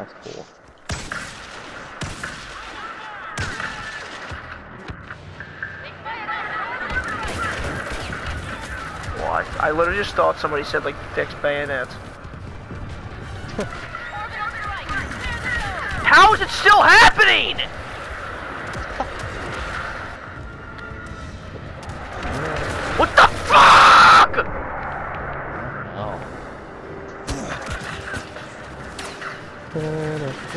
That's cool. What? I literally just thought somebody said like fix bayonets. How is it still happening? Oh.